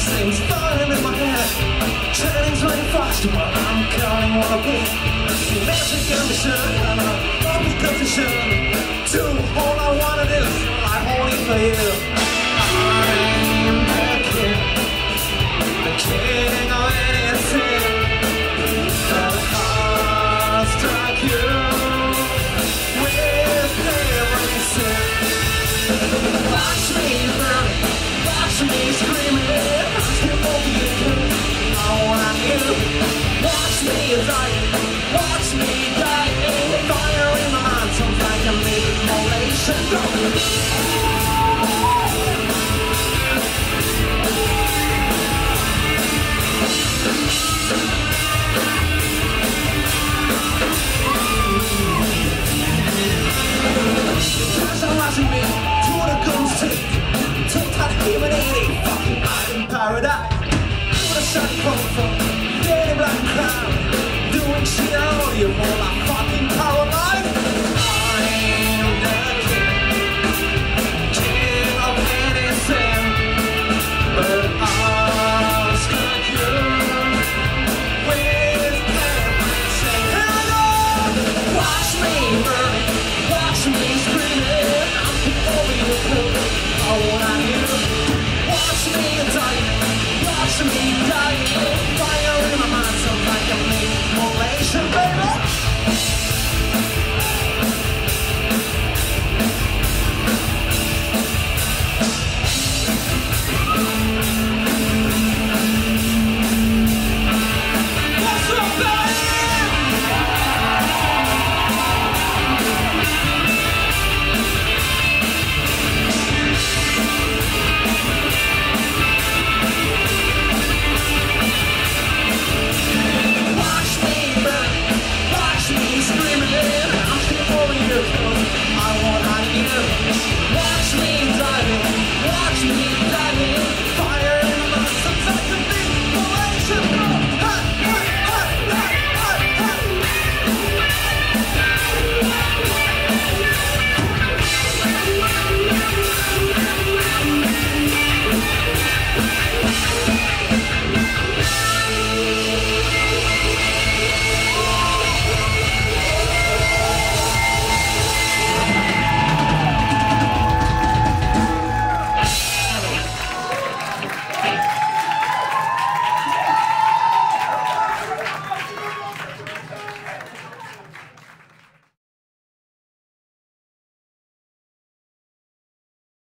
these things falling in my head. Training's running fast while I'm counting on a beat Symmetric ambition and a public confession